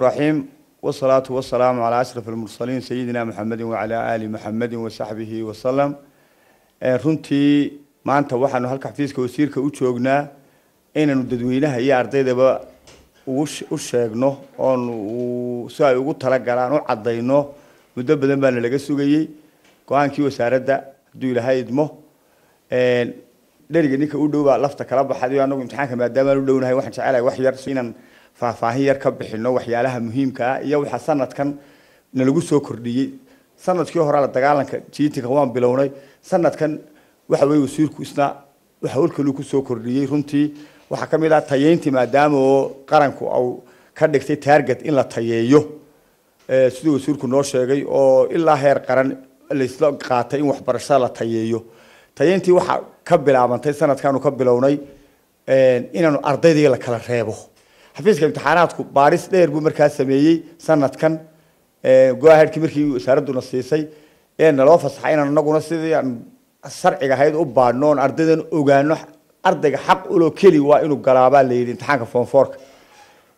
الرحمن الرحيم والصلاة والسلام على أشرف المرسلين سيدنا محمد وعلى آل محمد وصحبه وسلم runtii maanta waxaanu halka xafiiska wasiirka u joognaa inaynu dadweynaha iyo ardaydaba u sheegno oonu si ay ugu talagalaan u cadayno muddo badan baana laga sugayey go-aankii wasaaradda hadduu ilaahay idmo dheriga ninka u dhow baa lafta kala baxayo anagu imtixaanka maadaamaan u dhownahay waxaan jecelahay wax yar inaan faahfaahin yar ka bixino waxyaalaha muhiimka ah iyo waxa sanadkan nalagu soo kordhiyey. Sanadkii hore la dagaalanka jiitinka waan bilownay. Sanadkan waxa weye wasiirku isna waxa holkaluu ku soo kordhiyey runtii. Waxaa ka mid ah tayeyntii maadaama oo qaranku au ka dhigtay target in la tayeeyo. Siduu wasiirku noo sheegay oo ilaa heer qaran laisla qaatay in waxbarashada la tayeeyo. Tayeyntii waxaa ka bilaabantay sanadkaanu ka bilownay inaanu ardaydii la kala reebo xafiiska imtixaanaadku baaris dheer buu markaa sameeyey sanadkan go-ahadkii markii wasaaradduna siisay ee naloo fasaxay inaan anaguna sidii aan sharciga ahayd u baadhno ardaydan ogaano ardayga xaq uloo keli waa inuu galaabaa la imtixaanka foonfoorka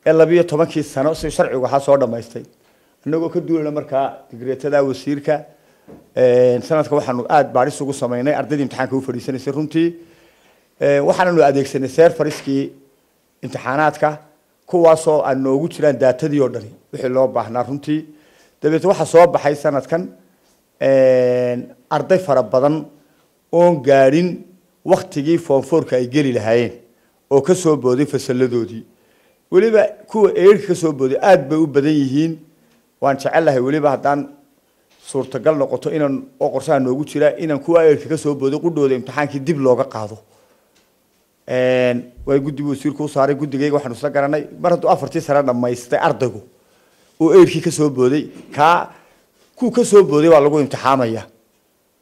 ee labiyo tobankii sano si sharcigu ahaa soo dhamaystay inagoo ka duulana markaa digreetada wasiirka sanadka waxaanu aada baadhis ugu samaynay ardaydii imtixaanka u fadhiisanaysay runtii. Waxaananu adeegsanay seerfariskii imtixaanaadka kuwaasoo aan noogu jiraan daatadii oo dhani wixii loo baahnaa runtii. Dabeetna waxaa soo baxay sanadkan arday fara badan oon gaadhin waktigii foonfoorka ay geli lahaayeen oo ka soo booday fasaladoodii weliba kuwa eerka ka soo booday aada bay u badan yihiin. Waan jecelahay weliba haddaan suurtagal noqoto inaan oo qorshaha noogu jira inaan kuwa eerka ka soo booday qudhooda imtixaankii dib looga qaado way guddigu wasiirku u saaray guddigayga waxaanu isla garanay. Mar hadduu afartii sane dhamaystay ardaygu oo eerkii ka soo booday kaa kuu ka soo booday baa lagu imtixaamaya.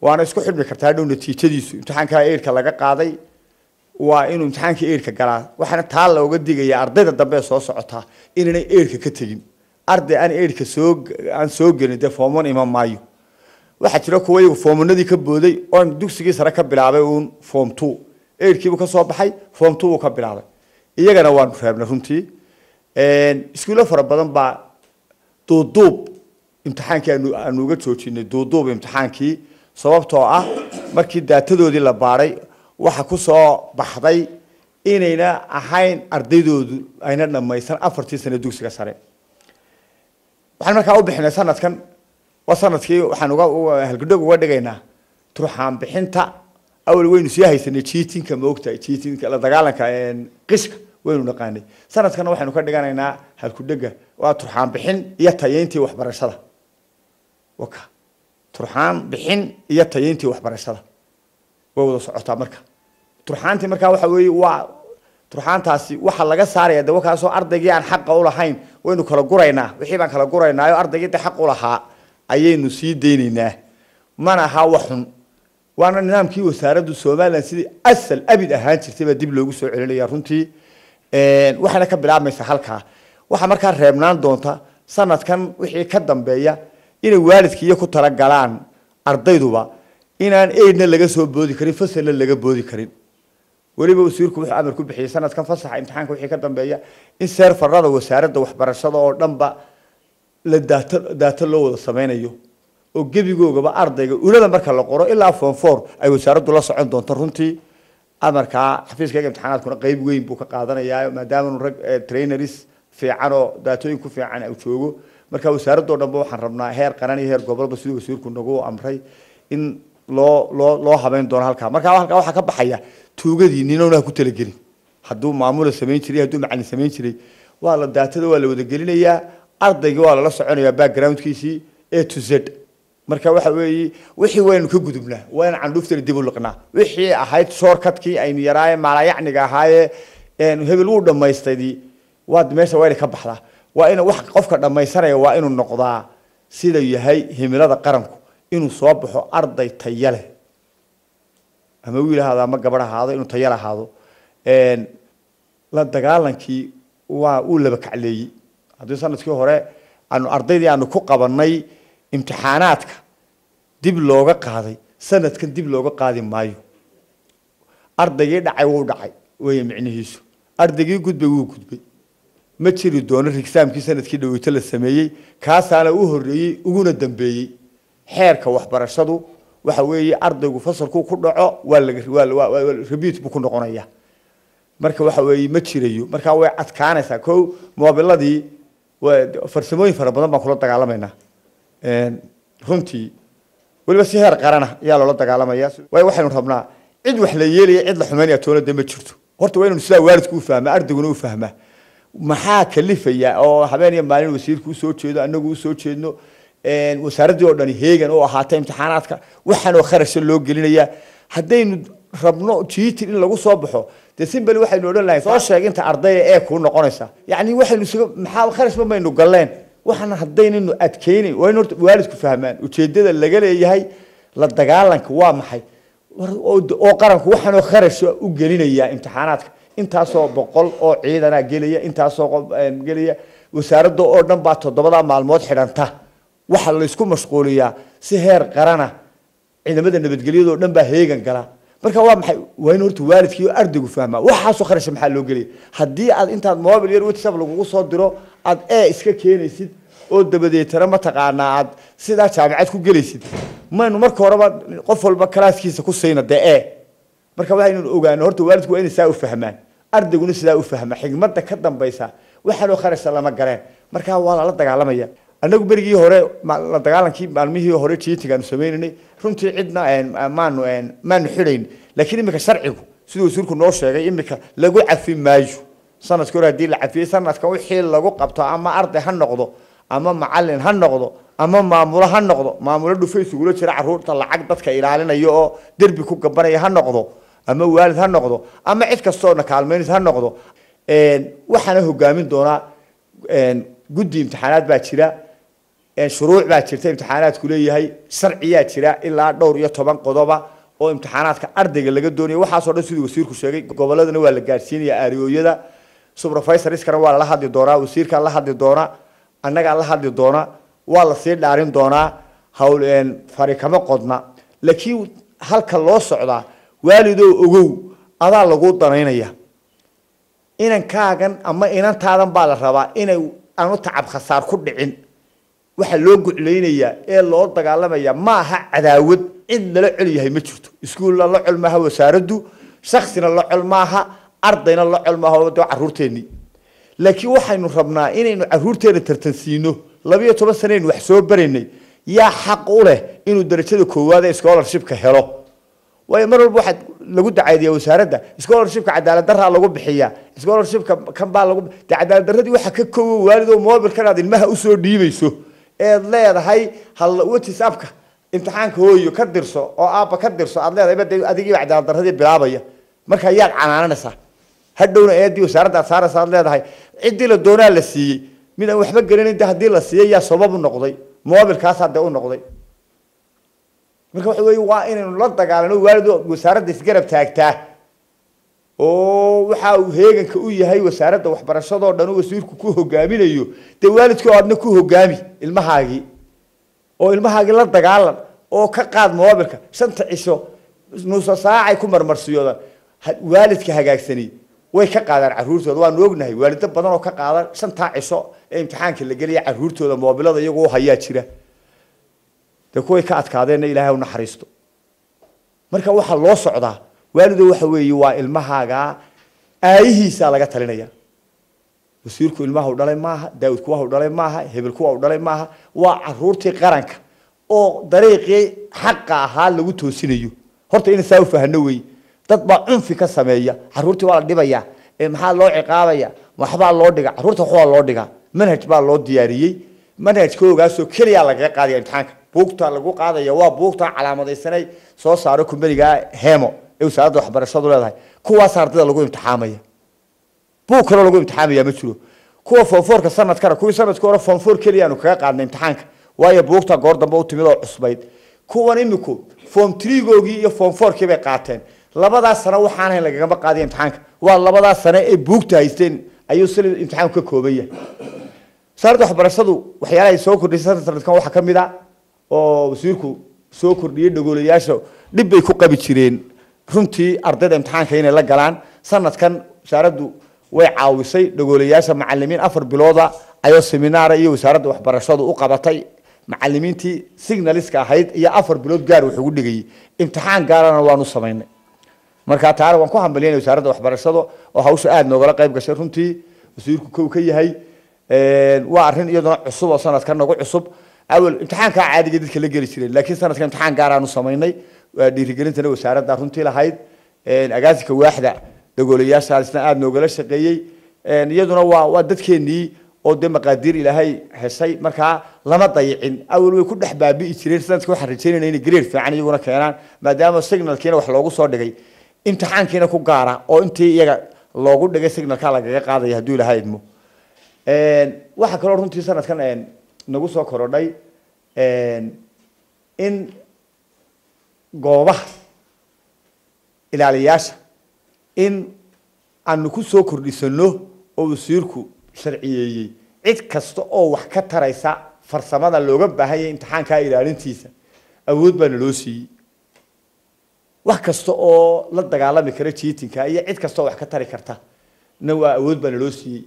Waana isku xidhmi kartaa dhow natiijadiisu. Imtixaankaa eerka laga qaaday waa inuu imtixaankii eerka galaa. Waxaana taa looga digaya ardayda dambe soo socotaa inaanay eerka ka tegin. Arday aan eerka soo aan soo gelin dee foomon iman maayo. Waxaa jira kuwa iyagu foomanadii ka booday oon dugsigii sare ka bilaabay uun foom two eerkiibuu ka soo baxay foom two buu ka bilaabay. Iyagana waanu reebnay runtii. Iskuulo fara badan baa duuduub imtixaankii aanu uga joojinay duuduub imtixaankii. Sababtoo ah markii daatadoodii la baadhay waxa ku soo baxday inayna ahayn ardaydoodu ayna dhammaysan afartii sane dugsiga sare. Waxaan markaa u bixinay sanadkan waa sannadkii waxaan uga halgudhog uga dhigaynaa turxaan awal waynu sii haysanay jiitinka maogtahay jiitinka la dagaalanka qishka waynu naqaanay sanadkana waxaynu ka dhiganaynaa halkudhega waa turxaan bixin iyo tayeyntii waxbarashada waka turxaan bixin iyo tayeyntii waxbarashada way wada socotaa marka turxaantii markaa waxa weeye waa turxaantaasi waxa laga saaraya de wakaasoo ardaygii aan xaqa ulahayn waynu kala guraynaa wixii baan kala guraynaayo ardaygii de xaq ulahaa ayaynu sii daynaynaa mana aha waxun waana nidaamkii wasaaraddu somalilan sidii asal abid ahaan jirtay baa dib loogu soo celinaya runtii. Waxayna ka bilaabmaysaa halkaa. Waxaa markaa reebnaan doonta sanadkan wixii ka dambeeya inay waalidka iyo ku talagalaan ardayduba inaan eidna laga soo boodi karin fasalna laga boodi karin. Weliba wasiirku wuxuu amar ku bixiyey sanadkan fasaxa imtixaanka wixii ka dambeeya in seerfarada wasaaradda waxbarashada oo dhanba la daato daato loo wada sameynayo oo gebigoogaba ardayga ulada marka la qoro ilaa form four ay wasaaraddu la socon doonto runtii. Amarkaa xafiiskayga imtixaanaadkuna qeyb weyn buu ka qaadanayaa maadaama rag trainers fiican oo daatooyin ku fiican uu joogo. Marka wasaaradoo dhanba waxaan rabnaa heer qaran iyo heer gobolba siduu wasiirku nagu amray in loo loo loo habeyn doono halkaa. Marka halkaa waxaa ka baxaya tuugadii ninowna ha ku talagelin hadduu maamula samayn jiray hadduu macalin samayn jiray waa la daatada waa la wada gelinayaa ardaygii waa lala soconayaa backgroundkiisii a to z marka waxa weeye wixii waynu ka gudubnaa in candhuuftana dib u liqnaa. Wixii ahayd shoorkadkii aynu yaraaye maalayacniga ahaaye hebel wuu dhammaystadii waa meesha waa inay ka baxdaa. Waa in wax qofka dhammaysanaya waa inuu noqdaa sida yahay himilada qaranku inuu soo baxo arday leh. Ama wiil ahaado ama gabadh ahaado inuu taya lahaado. La dagaalankii waa uu laba kacleeyey. Haddii sannadkii hore aanu ardaydii aanu ku qabanay imtixaanaadka dib looga qaaday sanadkan dib looga qaadi maayo. Ardaygii dhacay wuu dhacay weeye micnihiisu. Ardaygii gudbay wuu gudbay. Ma jiri doono rigsaamkii sannadkii dhaweyto la sameeyey kaasaana u horreeyey uguna dambeeyey. Xeerka waxbarashadu waxa weeye ardaygu fasalku ku dhaco waa laga rebiit buu ku noqonaya marka waxa weeye ma jirayo. Marka way adkaanaysaa. Ko moobiladii farsamooyin fara badan baan kula dagaalamaynaa runtii weliba si heer qarana ayaa loola dagaalamaya. Waayo waxaynu rabnaa cid wax la yeelaya cid la xumeynaya toonada ma jirto. Horta waa inaynu sidaa waalidku u fahmaa ardayguna u fahmaa. Maxaa kalifaya oo habeen iyo maalin wasiirku u soo jeedo anagu u soo jeedno? Wasaaraddii oo dhani heegan oo ahaatay imtixaanaadka waxaanoo kharasha loo gelinaya. Haddaynu rabno jiitin in lagu soo baxo dee simbali waxaynu odhan lahayn soo sheeg inta ardaya ee kuu noqonaysa. Yacni waxaynu isaga maxaa kharashba maynu galleen waxaan haddaynaynu adkeynayn waa in horta waalidku fahmaan ujeeddada laga leeyahay la dagaalanka waa maxay? Oo qaranku waxaanoo kharasha u gelinaya imtixaanaadka. Intaasoo boqol oo ciidanaa gelaya intaasoo gelaya wasaaradda oo dhan baa toddobadaa maalmood xidhanta. Waxaa laysku mashquuliyaa si heer qarana ciidamada nabadgelyadoo dhan baa heegan gala. Marka waa maxay? Waa in horta waalidkii ardaygu fahmaa. Waxaasoo kharasha maxaa loo gelaya haddii aad intaad mobil yar whatsapp lagugu soo diro aad e iska keenaysid oo dabadeetana mataqaanaa aad sidaa jaamacad ku gelaysid. Maynu marka horeba qof walba kalaaskiisa ku sayna dee e marka waxaynu ogaano horta waalidku waa inay saa u fahmaan. Ardayguna sidaa u fahma xigmadda ka dambaysa waxaanoo kharasha lama galeen. Marka waa lala dagaalamaya. Annagu berigii hore la dagaalankii maalmihii hore jiitig aanu sameynaynay runtii cidna maanu maanu xidhayn. Laakiin imika sharcigu siduu wasiirku noo sheegay imika lagu cafi maayo sannadkii hore haddii la cafiyey sanadkan wixii lagu qabto ama arday ha noqdo ama macalin ha noqdo ama maamulo ha noqdo maamulo dhufays ugula jira carruurta lacag dadka ilaalinayo oo derbi ku gabanaya ha noqdo ama waalid ha noqdo ama cid kastoona kaalmeynaysa ha noqdo waxaana hogaamin doonaa guddi imtixaanaad baa jira shuruuc baa jirta imtixaanaadku leeyahay sharciyaa jira ilaa dhowr iyo toban qodoba oo imtixaanaadka ardayga laga doonaya waxaasoo dhan siduu wasiirku sheegay goboladana waa la gaadhsiinaya aariyooyada subrofisariskana waa lala hadli doonaa wasiirkaa la hadli doonaa annagaa la hadli doonaa waa la sii dhaarin doonaa hawl fari kama qodna. Laakiin halka loo socdaa waalidoo ogow adaa lagu danaynaya. Inankaagan ama inantaadan baa la rabaa inay aanu tacab khasaar ku dhicin. Waxaa loo guclaynayaa ee loo dagaalamaya ma aha cadaawad. Cid lala col yahay ma jirto. Iskuulla la col maaha wasaaraddu shaksina la col maaha ardayna la col maaha de caruurteennii laakiin waxaynu rabnaa inaynu caruurteena tartansiino labiyo toban sanaynu wax soo baraynay yaa xaq u leh inuu darajada koowaad ee scholarshipka helo. Waayo mar walba waxaad lagu dacaydiyaa wasaaradda. Scholarshipka cadaalad daraa lagu bixiyaa. Scholarshipka kan baa lagu de cadaalad daradii waxaa ka koowo waalidoo mobilkan aad ilmaha u soo dhiibayso. Eed leedahay hal whatsappka imtixaanka hooyo ka dirso oo aabba ka dirso aad leedahay bade adigiiba cadaalad daradii bilaabaya. Marka yaad canaananaysaa hadhowna eedii wasaaradda aad leedahay. Ciddii la doonaa la siiyey. Mid aan waxba gelinayn de haddii la siiyey yaa sabab u noqday. Mobilkaasaa dee u noqday. Marka waxa weeye waa inaynu la dagaalano waalid wasaaradda isgarab taagtaa. Oo waxa uu heeganka u yahay wasaaradda waxbarashadoo dhan wasiirku ku hogaaminayo. Dee waalidkii aadna ku hogaami ilmahaagii. Oo ilmahaagii la dagaalan oo ka qaad mobilka shanta cisho nuusa saacay ku marmarsiyoodaan. Waalidka hagaagsani way ka qaadaan caruurtooda. Waanu ognahay waalido badan oo ka qaada shantaa cisho ee imtixaanka la geliya caruurtooda moobilada iyagoo hayaa jira. Dee kuway ka adkaadeenna ilaahay naxariisto. Marka waxaa loo socdaa waalido waxa weeye waa ilmahaagaa aayihiisaa laga talinaya. Wasiirku ilmaha u dhalay maaha daawud kuwaha u dhalay maaha hebel kuwa u dhalay maaha waa caruurtii qaranka oo dariiqii xaqa ahaa lagu toosinayo. Horta ina saa u fahano wey dad baa cunfi ka sameeya caruurtii waa la dhibaya maxaa loo ciqaabaya? Waxbaa loo dhiga carruurta waxbaa loo dhigaa manhaj baa loo diyaariyey manhajkoogaasoo keliyaa lagaga qaadaya imtixaanka. Buugta lagu qaadaya waa buugta calaamadaysanay soo saaro kumbaniga hemo ee wasaaradda waxbarashadu leedahay. Kuwaas ardayda lagu imtixaamaya? Buug kaloo lagu imtixaamaya ma jiro. Kuwa foomfoorka sanadkana kuwii sannadkii hore foomfoor keliyaanu kaga qaadnay imtixaanka waayo buugta goor dambe u timid oo cusbayd. Kuwan iminku foom iyo foom bay qaateen labadaas sano waxaan hayn lagagama imtixaanka. Waa labadaas sano ee buugta haysteen ayuu sili imtixaanku ka kooban yahay. Wasaaradda waxbarashadu waxyaalahay soo kordhisay sanadkan waxaa ka mid a oo wasiirku soo kordhiyey dhagoolayaasha dhib bay ku qabi jireen. Runtii ardayda imtixaanka inay la galaan sanadkan wasaaraddu way caawisay dhagoolayaasha macalimiin afar bilooda ayoo seminaara iyo wasaaradda waxbarashadu u qabatay. Macalimiintii signaliska ahayd iyo afar bilood gaar wax dhigayay imtixaan gaarana waanu samaynay markaa taana waan ku hambalyanay wasaaradda waxbarashada oo hawsha aada noogala qayb gashay runtii wasiirku kow ka yahay waa arrin iyaduna cusub oo sanadkan nagu cusub. Awal imtixaankaa caadiga dadka la geli jireen laakiin sanadkan imtixaan gaaraanu samaynay dhiirigelintana wasaaradda runtii lahayd. Agaasinka waaxda dhagoolayaashaasna aada noogala shaqeeyey. Iyaduna waa waa dadkeenii oo dee maqaadiir ilaahay heshay. Markaa lama dayicin awal way ku dhex baabi'i jireen sanadka waxaan rajeynayna inay grade fiican iyaguna keenaan maadaama signalkiina wax loogu soo dhigay imtixaankiina ku gaara oo intii iyaga loogu dhigay signalka lagaga qaadaya hadduu ilaha idmo waxaa kaloo runtii sanadkan nagu soo korodhay in goobaha ilaaliyaasha in aanu ku soo kordhisano oo wasiirku sharciyeeyey. Cid kasta oo wax ka taraysa farsamada looga baahan yahay imtixaankaa ilaalintiisa awood baana loo siiyey wax kasta oo la dagaalami kara jiitinka iyo cid kasta oo wax ka tari karta. Na waa awood baana loo siiyey.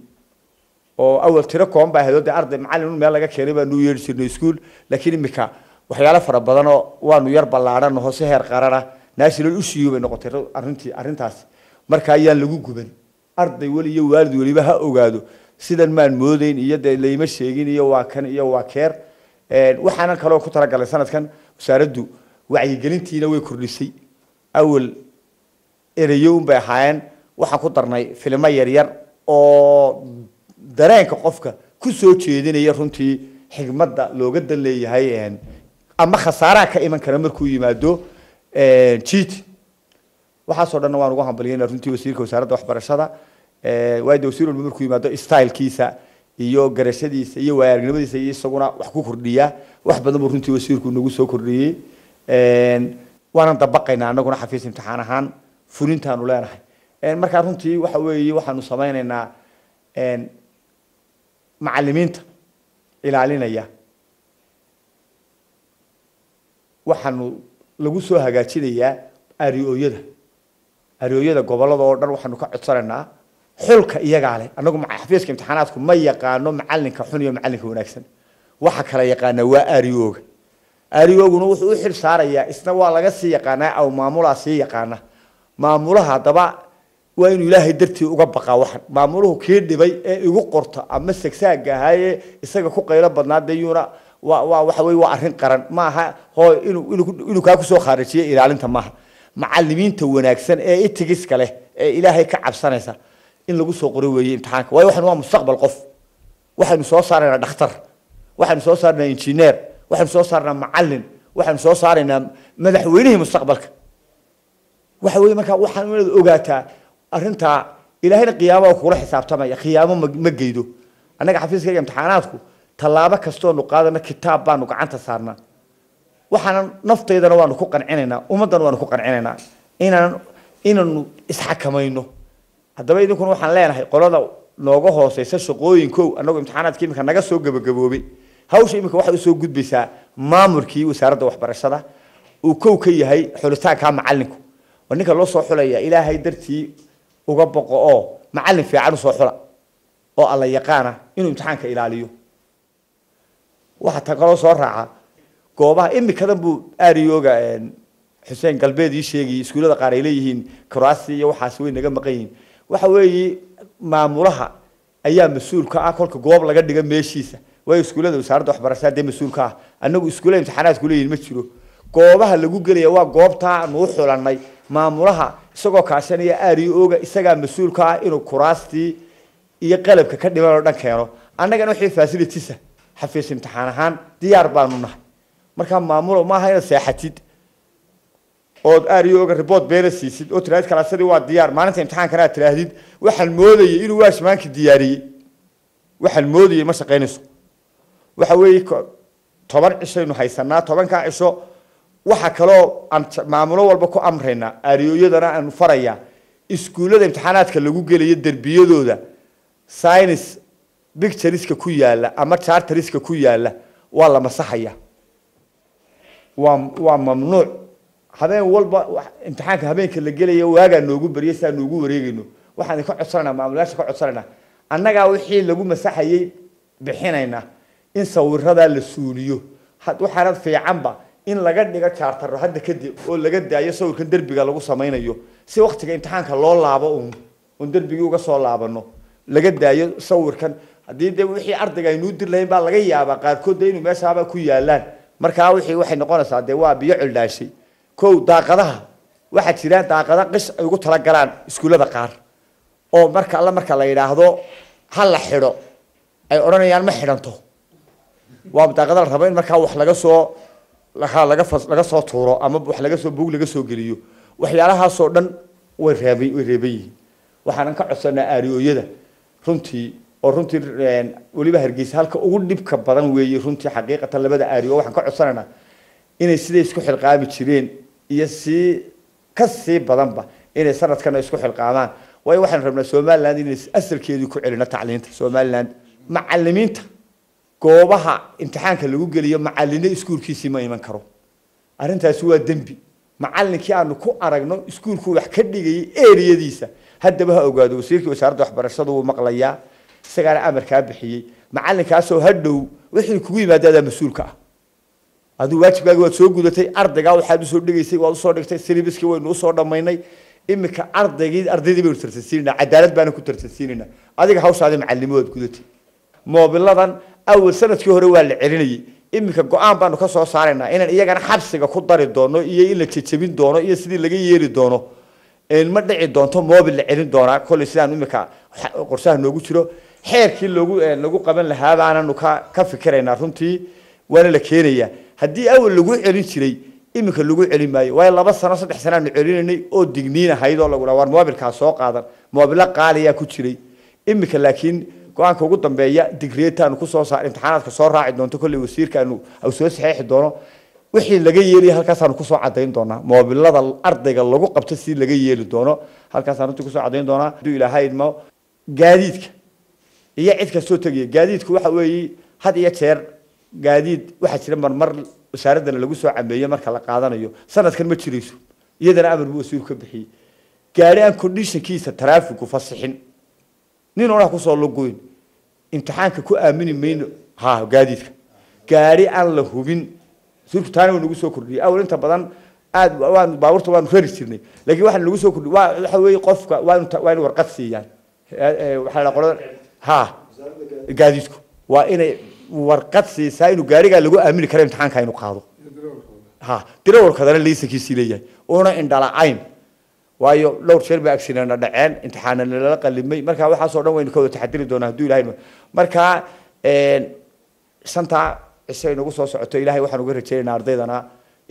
Oo awal tiro kooban baa ahayd arday macallin un meel laga keenay baanu yeeri jirnay iskuul laakiin imika waxyaalo fara badanoo waanu yar ballaadhan hoose heer qarara national issue bay noqotay arrintii arrintaasi. Marka ayaan lagu guban. Arday weli iyo waalid weliba ha ogaado sidan maan moodeyn iyo dee layma sheegin iyo waa kan iyo waa keer. Waxaanan kaloo ku talagalay sanadkan wasaaraddu wacyigelintiina way kordhisay awal ereyo un bay ahaayeen. Waxaan ku darnay filimo yaryar oo dareenka qofka ku soo jeedinaya runtii xigmadda looga dan leeyahay ama khasaaraha ka iman kara markuu yimaado jiit waxaasoo dhanna waan ugu hambalyayna runtii wasiirka wasaaradda waxbarashada waayo wasiir walba markuu yimaado stylekiisa iyo garashadiisa iyo waayaaragnimadiisa iyo isaguna wax ku kordhiyaa wax badan buu runtii wasiirku nagu soo kordhiyey waanan dabaqaynaa anaguna xafiis imtixaan ahaan fulintaanu leenahay. Markaa runtii waxa weeye waxaanu samaynaynaa macalimiinta ilaalinaya. Waxaanu lagu soo hagaajinayaa ariyooyada ariyooyada gobollada oo dhan waxaanu ka codsanaynaa xulka iyagaa leh annagu xafiiska imtixaanaadku ma yaqaano macalinka xun iyo macalinka wanaagsan. Waxa kala yaqaana waa ariyooga ariyooguna wuxuu u xil saarayaa isna waa laga sii yaqaanaa aw maamulaa sii yaqaana maamulaha haddaba waa inuu ilaahay dartii uga baqaa waxan maamuluhu kii dhibay ee igu qorta ama sagsaaga ahaayee isaga ku qaylo badnaa dee yuuna waa waa waxa weye waa arrin qaran. Maaha hooy inuu inuu kaa ku soo khaarijiyo ilaalinta maaha. Macalimiinta wanaagsan ee itigiska leh ee ilaahay ka cabsanaysa in lagu soo qoro weeye imtixaanka. Waayo waxan waa mustaqbal qof. Waxaynu soo saaraynaa dhakhtar waxaynu soo saaraynaa injineer waxaynu soo saarnaa macalin waxaynu soo saaraynaa madaxweynihii mustaqbalka. Waxa weye markaa waxaan inaad ogaataa arrintaa ilaahayna qiyaama kula xisaabtamaya khiyaamo ma geydo. Annaga xafiiskayga imtixaanaadku tallaabo kastoonu qaadana kitaab baanu gacanta saarnaa. Waxaana naftaydana waanu ku qancinaynaa ummaddana waanu ku qancinaynaa. Inaan inaanu isxakamayno. Haddaba idinkuna waxaan leenahay qolada nooga hooseysa shaqooyinkow annagu imtixaanaadka imika naga soo gabagaboobay hawsha imika waxay u soo gudbaysaa maamulkii wasaaradda waxbarashada uu kow ka yahay xulitaankaa macalinku oo ninka loo soo xulaya ilaahay dartii uga boqo oo macalin fiican u soo xula oo alla yaqaana inuu imtixaanka ilaaliyo. Waxa ta kaloo soo raaca goobaha imikadan buu aariyooga xuseen galbeed ii sheegayay iskuullada qaar ay leeyihiin kuraasi iyo waxaas way naga maqan yihiin. Waxa weeye maamulaha ayaa mas'uul ka ah kolka goob laga dhiga meeshiisa waayo iskuullada wasaaradda waxbarashada dee mas'uul ka ah. Annagu iskuullada imtixaanaadku leeyihiin ma jiro. Goobaha lagu gelaya waa goobtaa aanu u xulanay. Maamulaha isagoo kaashanaya aariyooga isagaa mas'uul ka ah inuu kuraastii iyo qalabka ka dhiman dhan keeno. Annagana wixii fasilitiisa xafiis imtixaan ahaan diyaar baanu nahay. Markaa maamulo maaha inaad seexatid ood aariyooga report beena siisid oo tiraahid kalaasadii waa diyaar. Maalinta imtixaankana aad tiraahdid waxaan moodayay inuu waashmaanka diyaariyey. Waxaan moodayay ma shaqaynayso waxa weeye toban cishaynu haysanaa tobankaa cisho waxa kaloo aan maamulo walba ku amraynaa aariyooyadana aanu farayaa iskuullada imtixaanaadka lagu gelayo derbiyadooda. Science bictureska ku yaalla ama charteriska ku yaalla waa la masaxaya. Waa waa mamnuuc. Habeen walba imtixaanka habeenka la gelaya waagaa noogu barya saa noogu wareegayno. Waxaan ka codsanaynaa maamulayaasha ka codsanaynaa annagaa wixii lagu masaxayey bixinayna in sawiradaa la suuliyo. Waxaana fiicanba in laga dhigo jaartaro hadda kadib oo laga daayo sawirkan derbiga lagu samaynayo si waktiga imtixaanka loo laabo uun oon derbigii uga soo laabano laga daayo sawirkan. Haddii de wixii ardayga aynuu dir lahayn baa laga yaabaa qaarkood de inuu meeshaaba ku yaalaan. Markaa wixii waxay noqonaysaa dee waa biyo cildhaashay. Kow daaqadaha waxaa jiraan daaqada qish ay ugu talagalaan iskuullada qaar. Oo marka alla marka la yidhaahdo ha la xidho ay odhanayaan ma xidhanto waa daaqada la rabo in markaa wax laga soo laga laga soo tuuro ama wax laga soo bug laga soo geliyo. Waxyaalahaasoo dhan way reebay way reeban yihiin. Waxaanan ka codsanaa aariyooyada. Runtii oo runtii weliba hargeysa halka ugu dhibka badan weeye runtii xaqiiqatan labada aariyo waxaan ka codsanaynaa inay siday isku xilqaami jireen iyo sii ka sii badanba inay sanadkana isku xilqaamaan waayo waxaan rabnaa somaliland inay asalkeedii ku celino tacliinta. Somaliland macalimiinta goobaha imtixaanka lagu geliyo macalino iskuulkiisii ma iman karo. Arrintaasi waa dembi. Macalinkii aanu ku aragno iskuulku wax ka dhigayay eriyadiisa. Haddaba ha ogaado wasiirkii wasaaradda waxbarashada wuu maqlayaa isagaana amarkaa bixiyey. Macalinkaasoo hadhow wixii kugu yimaada adaa mas'uulka ah. Aduu waajibkaagi waad soo gudatay ardaygaa waxaad u soo dhigaysay waad u soo dhigtay silibiskii waynu u soo dhammaynay. Iminka ardaygii ardaydii baynu tartansiinayna cadaalad baana ku tartansiinayna adiga hawshaadii macalimo waad gudatay. Moobiladan awal sannadkii hore waa la celinayay. Iminka go'aan baanu ka soo saaraynaa inaan iyagana xabsiga ku dari doono iyo in la jejebin doono iyo sidii laga yeeli doono. Ma dhici doonto mobil la celin doonaa kolley sidaan iminka qorshaha noogu jiro. Xeerkii loogu lagu qaban lahaa ka ka fikiraynaa runtii. Waana la keenayaa. Haddii awal lagu celin jiray iminka lagu celin maayo. Waayo laba sano saddex sano aanu celinaynay oo digniin ahayd oo lagu war mobilkaa soo qaadan. Mobilo qaaliyaa ku jiray. Iminka laakiin go'aanka ugu dambeeya digreetaanu ku soo saar imtixaanaadka soo raaci doonto kolley wasiirkaanu soo saxeexi doono. Wixii laga yeelaya halkaasaanu ku soo cadayn doonaa. Moobilada ardayga lagu qabto si laga yeeli doono halkaasaan runtii ku soo cadayn doonaa. Hadduu ilaahay idmo gaadiidka iyo cid kastoo tegaya gaadiidku waxa weeye had iyo jeer gaadiid waxaa jira marmar wasaaradana lagu soo cameeye marka la qaadanayo. Sanadkan ma jirayso. Iyadana amar buu wasiirku ka bixiyey. Gaari aan conditionkiisa taraafigu fasixin nin ona ku soo lugoyn imtixaanka ku aamini mayno. Ha gaadiidka. Gaari aan la hubin. Taana waa nagu soo kordhiyey. Awal inta badan aad waan baabuurta waanu rari jirnay. Laakiin waxaa nagu soo kordhi waa waxa weeye qofka waa inu waa inu warqad siiyaan. Waxaa la qolada ha. Gaadiidku. Waa inay warqad siisaa inuu gaarigaa lagu aamini karo imtixaanka inuu qaado. Ha. Dirawalkadana laysankiisii leeyahay. Una indhala-ayn waayo dhowr jeer ba agsinana dhaceen. Imtixaana lala qalimay. Marka waxaasoo dhan waynu ka wada taxadiri doonaa hadduu ilahay marka shantaa cisho ay nagu soo socoto ilahay waxaan uga rajaynaynaa ardaydana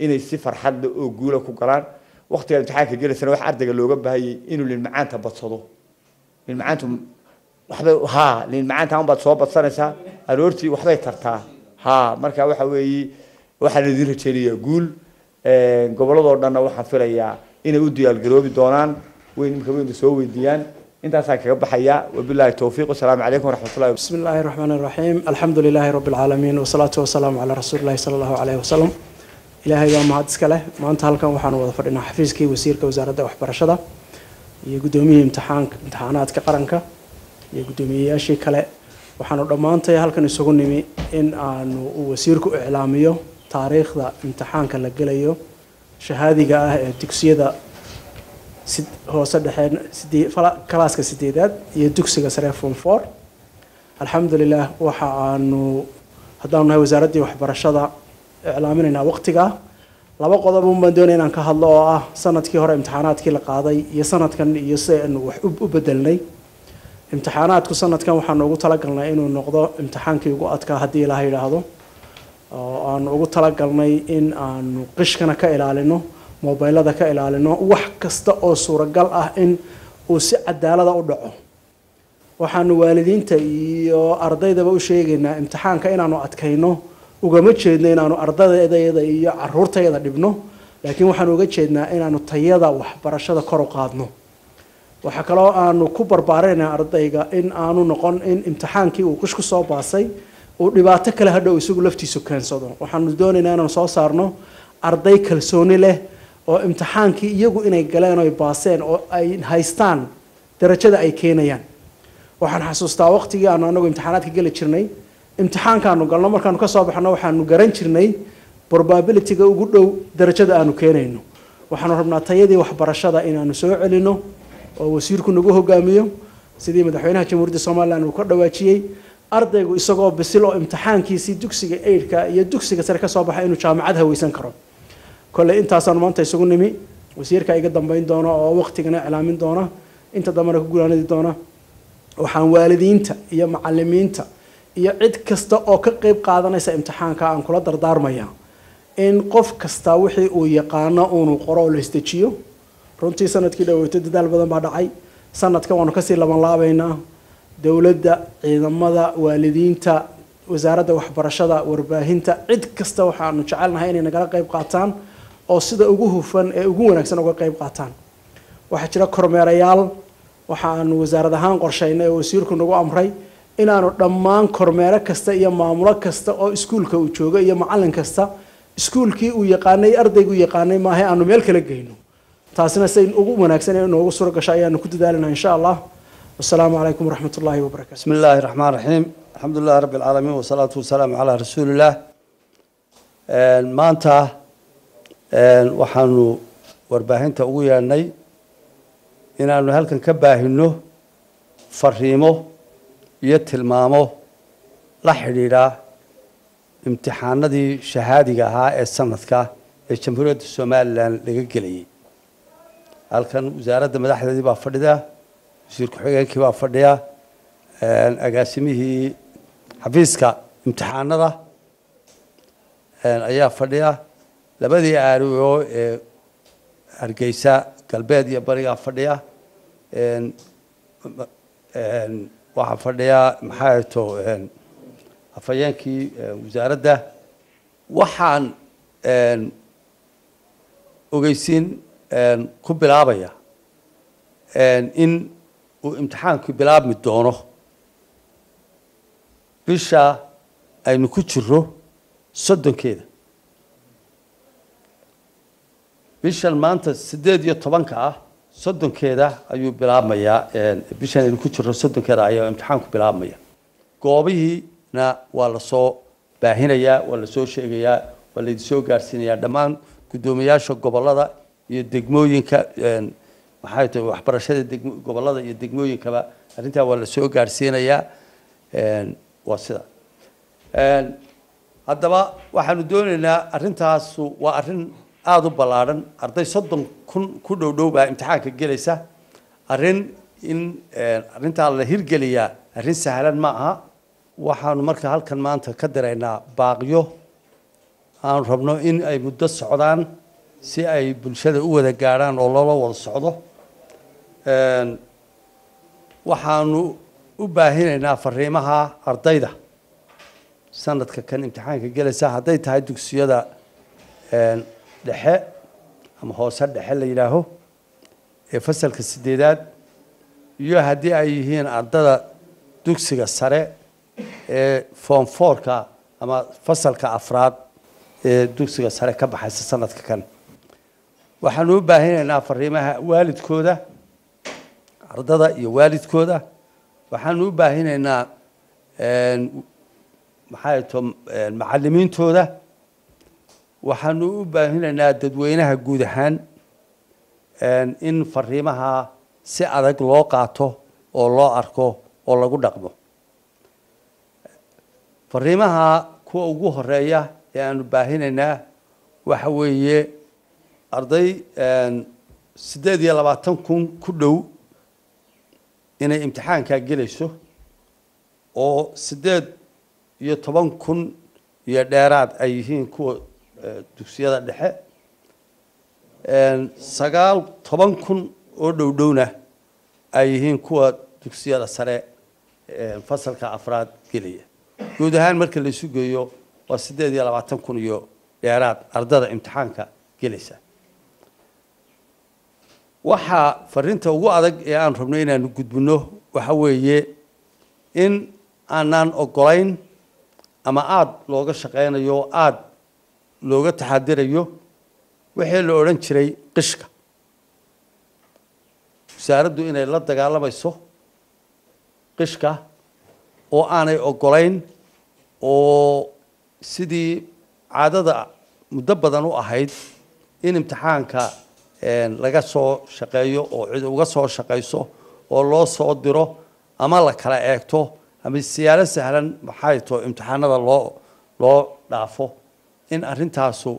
inay si farxad leh oo guula ku galaan. Waktiga imtixaanka gelaysana wax ardayga looga baahayay inuu linmacaanta badsado. Linmacaantu waxbay ha linmacaanta un baad soo badsanaysaa aroortii waxbay tartaa. Ha marka waxa weeye waxaan idin rajaynayaa guul. Gobolladoo dhanna waxaan filayaa inay u diyaargaroobi doonaan way imika wayna soo weydiiyaan. Intaasaan kaga baxayaa wabilahi towfiiq wasalaamu calaykum waraxmatullahi bismi illaahi raxmaan iraxiim alxamdu lilaahi rabbi alcaalamiin wasalaatu wasalaamu calaa rasuulillahi sala allahu caleyhi wasalam ilaahay baa mahad iska leh. Maanta halkan waxaanu wada fadhinaa xafiiskii wasiirka wasaaradda waxbarashada iyo guddoomiyihii imtixaanka imtixaanaadka qaranka iyo guddoomiyeyaashii kale. Waxaanu dhammaantay halkan isugu nimi in aanu uu wasiirku iclaamiyo taariikhda imtixaanka la gelayo shahaadiga ah ee dugsiyada hoose dhexeen sidee fala- kalaaska sideedaad iyo dugsiga sare form four. Alxamdulilah waxa aanu haddaanu nahay wasaaraddii waxbarashada iclaaminaynaa waqtiga. Laba qodob un baan doonaya inaan ka hadlo oo ah sannadkii hore imtixaanaadkii la qaaday iyo sanadkan iyo si aynu wax u u bedelnay imtixaanaadku sanadkan waxaanu ugu talagalnay inuu noqdo imtixaankii ugu adkaa haddii ilaah yidhaahdo oo aanu ugu talagalnay in aanu qishkana ka ilaalino mobilada ka ilaalino wax kasta oo suuragal ah in uu si cadaalada u dhaco. Waxaanu waalidiinta iyo ardaydaba u sheegaynaa imtixaanka inaanu adkayno ugama jeedno inaanu ardaydeeda iyo caruurtayada dhibno laakiin waxaanu uga jeednaa inaanu tayada waxbarashada kor u qaadno. Waxaa kaloo aanu ku barbaarinaa ardayga in aanu noqon in imtixaankii uu qish ku soo baasay uu dhibaato kale hadhow isagu laftiisu keensado waxaanu doonaynaa inaanu soo saarno arday kalsooni leh oo imtixaankii iyagu inay galeen oy baaseen oo ay haystaan darajada ay keenayaan. Waxaan xasuustaa waqtigii aanu anagu imtixaanaadka geli jirnay. Imtixaankaanu galno markaanu ka soo baxno waxaanu garan jirnay probabilityga ugu dhow darajada aanu keenayno. Waxaanu rabnaa tayadii waxbarashada inaanu soo celino oo wasiirku nagu hogaamiyo. Sidii madaxweynaha jamhuuriyadda somalilan uu ka dhawaajiyey ardaygu isagoo bisil oo imtixaankiisii dugsiga eidhka iyo dugsiga sare ka soo baxay inuu jaamacad haweysan karo. Kolley intaasaanu maanta isugu nimi. Wasiirka iga dambeyn doona oo waqtigana iclaamin doona inta dambena ku gulaanadi doona waxaan waalidiinta iyo macalimiinta iyo cid kasta oo ka qeyb qaadanaysa imtixaanka aan kula dardaarmaya in qof kasta wixii uu yaqaano uunu qoro oo la isdejiyo runtii sannadkii dhaweyto dadaal badan baa dhacay. Sanadkan waanu ka sii laban laabaynaa dowladda ciidamada waalidiinta wasaaradda waxbarashada warbaahinta cid kasta waxaanu jecelnahay inay nagala qeyb qaataan oo sida ugu hufan ee ugu wanaagsan uga qeyb qaataan. Waxaa jira kormeerayaal waxaanu wasaarad ahaan qorshaynay oo wasiirku nagu amray inaanu dhammaan kormeero kasta iyo maamulo kasta oo iskuulka uu joogo iyo macalin kasta iskuulkii uu yaqaanay ardaygu yaqaanay maaha aanu meel kala geyno. Taasina say ugu wanaagsan inoogu suuro gasho ayaanu ku dadaalinaa insha allah wasalaamu calaykum waraxmat ullaahi wabarakatu بسم الله الرحمن الرحيم الحمد لله رب العالمين والصلاة والسلام على رسول الله Een, maanta een, waxaanu warbaahinta ugu yeedhnay inaanu halkan ka baahino fariimo iyo tilmaamo la xidhiidha imtixaanadii shahaadiga ahaa ee sanadka ee jamhuuriyadda somalilan laga gelayay halkan wasaaradda madaxdeedii baa fadhida wasiir ku-xigeenkii baa fadhiya agaasimihii xafiiska imtixaanada ayaa fadhiya. Labadii aarigo ee hargeysa galbeed iyo barigaa fadhiya waxaa fadhiya maxaa to een, afhayeenkii een, wasaaradda. Waxaan ogeysiin ku bilaabaya in uu imtixaanku bilaabmi doono. Bisha aynu ku jiro soddonkeeda bishan maanta siddeed iyo tobanka ah soddonkeeda ayuu bilaabmayaa bishan aynu ku jiro soddonkeeda ayaa imtixaanku bilaabmaya. Goobihiina waa la soo baahinayaa waa la soo sheegayaa waa laidinsoo gaarsiinayaa. Dhammaan guddoomiyaasha gobollada iyo degmooyinka maxay tahay waxbarashada gobollada iyo degmooyinkaba arrintaa waa la soo gaarsiinayaa een, waa sida. Haddaba waxaanu doonaynaa arrintaasu waa arrin aada u ballaadhan arday soddon kun ku dhow dhow baa imtixaanka gelaysa. Arrin in arrintaa la hirgeliyaa arrin sahlan ma aha. Waxaanu marka halkan maanta ka diraynaa baaqyo aanu rabno in ay muddo socdaan si ay bulshada u wada gaadhaan oo loola wada socdo waxaanu u baahinaynaa fariimaha ardayda. Sanadka kan imtixaanka gelaysa hadday tahay dugsiyada dhexe ama hoose dhexe la yidhaaho ee fasalka sideedaad iyo haddii ay yihiin ardada dugsiga sare ee form fourka ama fasalka afraad ee dugsiga sare ka baxaysa sanadka kan. Waxaanu u baahinaynaa fariimaha waalidkooda ardada iyo waalidkooda waxaanu u baahinaynaa een, maxay to macalimiintooda waxaanu u baahinaynaa dadweynaha guud ahaan in fariimaha si adag loo qaato oo loo arko oo lagu dhaqmo. Fariimaha kuwa ugu horreeya ee aanu baahinaynaa waxa weeye arday een, siddeed iyo labaatan kun ku dhow inay imtixaankaa gelayso oo siddeed iyo toban kun iyo dheeraad ay yihiin kuwa eh, dugsiyada dhexe Een, sagaal toban kun oo dhow dhowna ay yihiin kuwa dugsiyada sare eh, fasalka afraad gelaya. Guud ahaan marka la isu geeyo waa siddeed iyo labaatan kun iyo dheeraad ardada imtixaanka gelaysa waxaa fariinta ugu adag ee aan rabno inaanu gudbino waxa weeye in aanaan ogolayn ama aada looga shaqaynayo aada looga taxadirayo wixii la odhan jiray qishka. Wasaaraddu inay la dagaalamayso qishka oo aanay ogolayn oo sidii caadada muddo badan u ahayd in imtixaanka laga soo shaqeeyo oo cid uga soo shaqayso oo loo soo diro ama la kala eegto ama siyaalo sahlan maxay too imtixaanada loo loo dhaafo in arrintaasu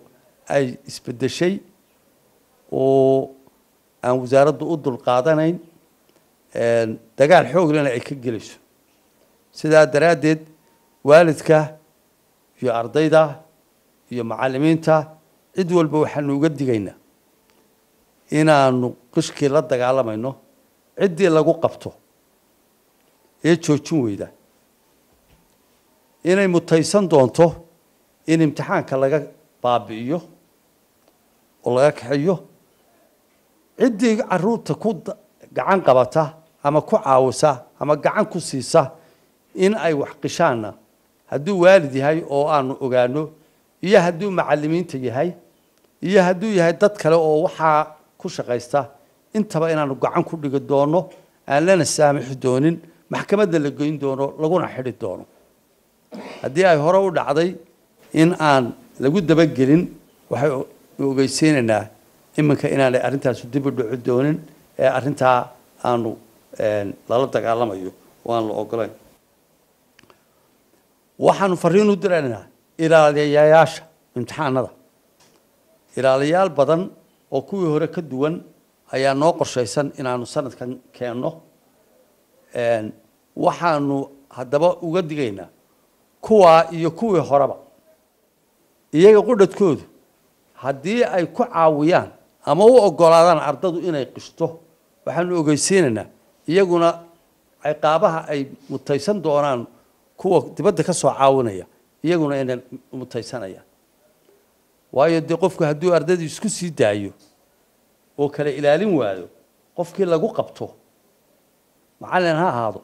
ay isbedeshay oo aan wasaaraddu u dulqaadanayn. Dagaal xooglena ay ka gelayso sidaa daraaddeed waalidka iyo ardayda iyo macallimiinta cid walba waxaanu uga digaynaa inaanu qishkii la dagaalamayno ciddii lagu qabto. Ee joojin weyda. Inay mutaysan doonto in imtixaanka laga baabi'iyo oo laga kaxiyo ciddii carruurta ku gacan qabata ama ku caawisa ama gacan ku siisa in ay wax qishaanna. Hadduu waalid yahay oo aanu ogaano iyo hadduu macallimiinta yahay iyo hadduu yahay dad kale oo waxaa ku shaqaysta. Intaba inaanu gacan ku dhigi doono aan lana saamixi doonin maxkamadda la geyn doono laguna xidhi doono. Haddii ay hore u dhacday in aan lagu dabagelin waxay ogeysiinaynaa iminka inaanay arrintaasu dib u dhici doonin ee arrintaa aanu lala dagaalamayo oo aan la ogolayn. Waxaanu fariin u diraynaa ilaaliyayaasha imtixaanada ilaaliyaal badan oo kuwii hore ka duwan ayaa noo qorshaysan inaanu sanadkan keenno. Waxaanu haddaba uga digaynaa kuwaa iyo kuwii horeba. Iyaga qudhadkoodu haddii ay ku caawiyaan ama u ogolaadaan ardadu inay qishto waxaanu ogeysiinaynaa iyaguna ciqaabaha ay mutaysan doonaan kuwa dibadda ka soo caawinaya iyaguna inay mutaysanayaan waayo dee qofku hadduu ardadii isku sii daayo oo kale ilaalin waayo qofkii lagu qabto macallin ha ahaado.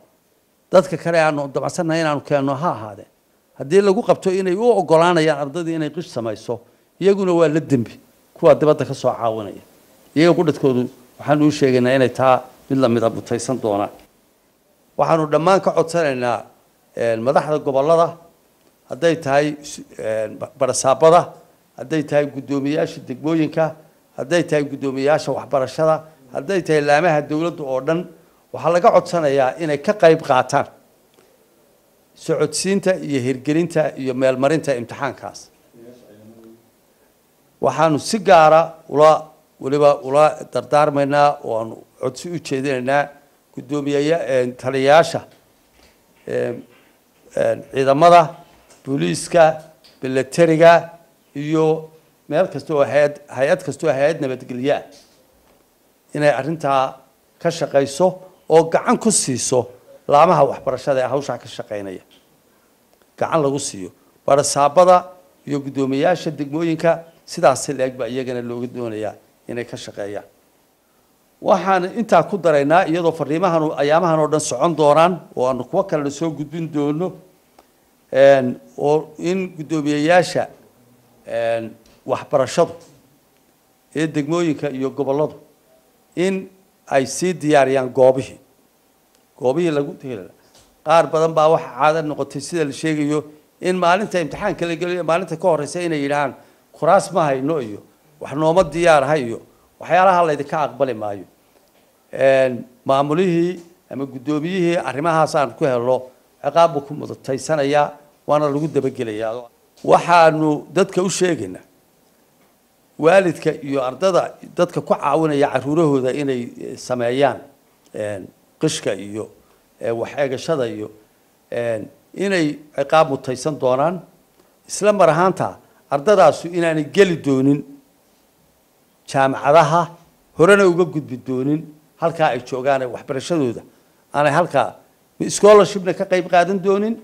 Dadka kale aanu damacsannahay inaanu keenno ha ahaadeen. Haddii lagu qabto inay u ogolaanayaan ardadii inay qish samayso iyaguna waa la dembi kuwaa dibadda ka soo caawinaya. Iyaga qudhadkoodu waxaanu u sheegaynaa inay taa mid lamida mutaysan doonaan. Waxaanu dhammaan ka codsanaynaa madaxda gobollada. Hadday tahay barasaabada hadday tahay guddoomiyaasha degmooyinka hadday tahay guddoomiyaasha waxbarashada hadday tahay laamaha dowladda oo dhan waxaa laga codsanayaa inay ka qayb qaataan socodsiinta iyo hirgelinta iyo meelmarinta imtixaankaas. Waxaanu si gaara ula weliba ula dardaarmaynaa oo aanu codsi u jeedinaynaa guddoomiyeya taliyayaasha ciidamada booliiska milatariga iyo meel kasta oo hay'ad hay'ad kasta oo hay'ad nabadgelyo ah inay arrintaa ka shaqayso oo gacan ku siiso laamaha waxbarashada ee hawshaa ka shaqaynaya. Gacan lagu siiyo. Barasaabada iyo guddoomiyayaasha degmooyinka sidaasi la-eg baa iyagana looga doonayaa inay ka shaqeeyaan. Waxaan intaa ku daraynaa iyadoo fariimahan ayaamahan oo dhan socon doonaan oo aanu kuwo kalena soo gudbin doono oo in guddoomiyeyaasha waxbarashadu ee degmooyinka iyo gobolladu in ay sii diyaariyaan goobihii goobihii lagu heli qaar badan baa waxa caada noqotay sida la sheegayo in maalinta imtixaanka la geliyo maalinta ka horeysa inay yidhaahaan kuraas ma hayno iyo wax nooma diyaarha iyo waxyaalaha laydinka aqbali maayo. Maamulihii ama guddoomiyihii arrimahaas aan ku helno ciqaab buu ku mudataysanaya waana lagu dabagelayaa waxaanu dadka u sheegaynaa waalidka iyo ardada dadka ku caawinaya caruurahooda inay sameeyaan qishka iyo wax eegashada iyo inay ciqaab mutaysan doonaan. Isla mar ahaanta ardadaasu inaanay geli doonin jaamacadaha horena uga gudbi doonin halkaa ay joogaan waxbarashadooda. Aanay halkaa scholarshipna ka qayb qaadan doonin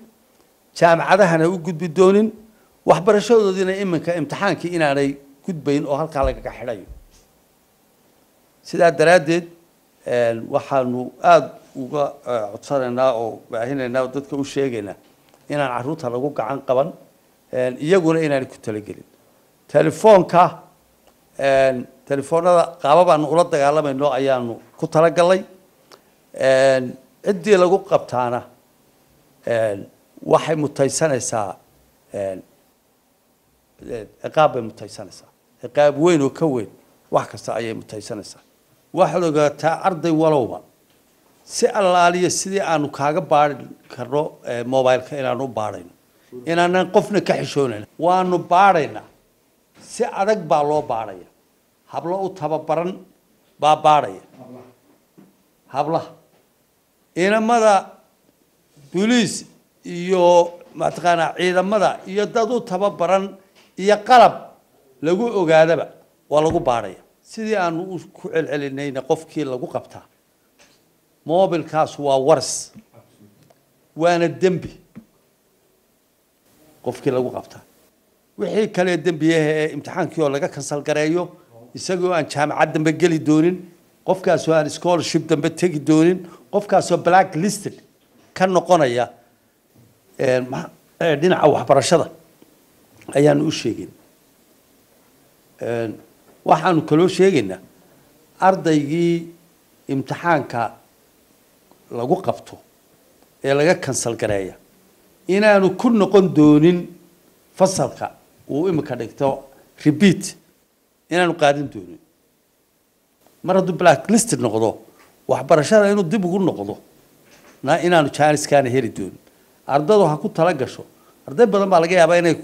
jaamacadahana u gudbi doonin waxbarashadoodiina iminka imtixaankii inaanay gudbayn oo halkaa lagaga xidhayo sidaa daraaddeed waxaanu aada uga codsanaynaa oo baahinaynaa oo dadka u sheegaynaa inaan carruurta lagu gacan qaban iyaguna inaanay ku talagelin. Telefoonka telefoonada qaababaanu ula dagaalamayno ayaanu ku talagalnay ciddii lagu qabtaana waxay mutaysanaysaa ciqaab bay mutaysanaysaa. Ciqaab weyn oo ka weyn wax kasta ayay mutaysanaysaa. Waxaad ogaataa arday walowba si allaaliya sidii aanu kaaga baari karno mobileka inaanu u baadhayno inaanan qofna ka xishoonayn waanu baadhaynaa si adag baa loo baadhaya hablo u tababaran baa baadhaya hablaha inamada boliis iyo mataqaanaa ciidamada iyo dad u tababaran iyo qalab lagu ogaadaba waa lagu baadhaya. Sidii aanu ku celcelinayna qofkii lagu qabtaa. Mobilkaas waa wars. Waana dembi qofkii lagu qabtaa. Wixii kale dembiyaha ee imtixaankii oo laga kansal isagoo aan jaamacad dambe geli doonin qofkaasoo aan scholarship dambe tegi doonin qofkaasoo black listed ka noqonaya dhinaca waxbarashada ayaanu u sheegin. Waxaanu kaloo sheegaynaa ardaygii imtixaanka lagu qabto ee laga kansal gareeya inaanu ku noqon doonin fasalka uu imika dhigto repeat inaanu qaadin doonin. Mar hadduu black listed noqdo waxbarashada inuu dib ugu noqdo na inaanu janiskaana heli doonin ardadu ha ku tala gasho. Arday badan baa laga yaabaa inay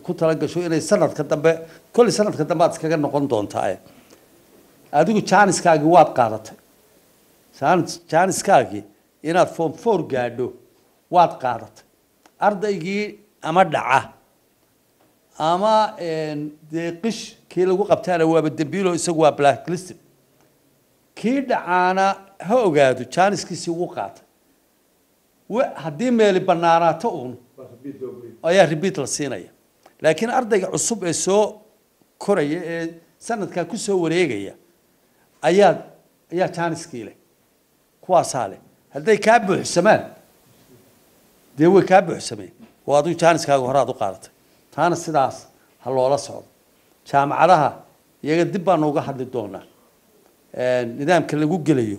ku tala gasho inay sanadka dambe kolley sanadka dambe aad iskaga noqon doontaa adigu janiskaagii waad qaadatay. Janiskaagii inaad form four gaadho waad qaadatay. Ardaygii ama dhaca ama dee qish kii lagu qabtaana waaba dembiilo isagu waa black listed kii dhacaana ha ogaado janiskiisii wuu qaatay. Haddii meeli banaanaato uun ayaa rebeat la siinaya laakiin ardayga cusub ee soo koraya ee sanadkaa ku soo wareegaya ayaa ayaa janiskii leh kuwaasaa leh. Hadday kaa buuxsamaan dee way kaa buuxsameen. Oo adigu janiskaaga hore u qaadatay. Taana sidaas ha loola socdo. Jaamacadaha iyaga dib baanu uga hadli doonaa. Nidaamka lagu gelayo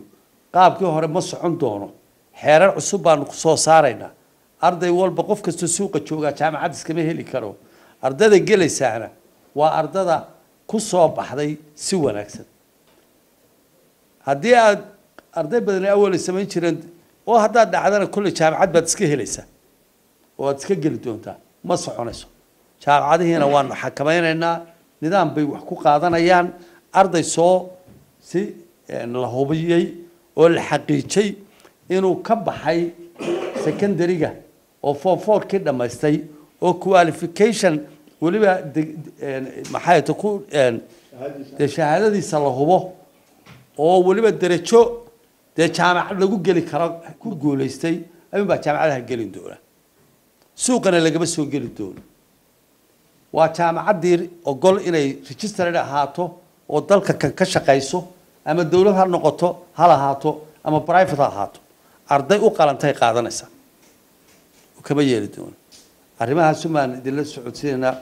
qaabkii hore ma socon doono. Xeerar cusub baanu soo saaraynaa. Arday walba qof kastoo suuqa joogaa jaamacad iskama heli karo ardada gelaysaana waa ardada ku soo baxday si wanaagsan. Haddii aad arday badani awalay samayn jireen oo haddaad dhacdana kolley jaamacad baad iska helaysaa oo aad iska geli doontaa ma soconayso. Jaamacadihiina waanu xakamaynaynaa nidaam bay wax ku qaadanayaan arday soo si la hubiyey oo la xaqiijay inuu ka baxay secondary-ga oo form fourkii dhammaystay oo qualification weliba maxay ta ku dee shahaadadiisa. la hubo oo weliba derajo dee jaamacad lagu geli karo ku guulaystay ayuun baa jaamacadaha gelin doona. Suuqana lagama soo geli doono. Waa jaamacaddii ogol inay registered ahaato oo dalka kan ka shaqayso ama dawlad ha noqoto ha lahaato ama private ha ahaato. Arday u qalantay qaadanaysaa kama yeeli doono arrimahaasumaan idinla socodsiinaynaa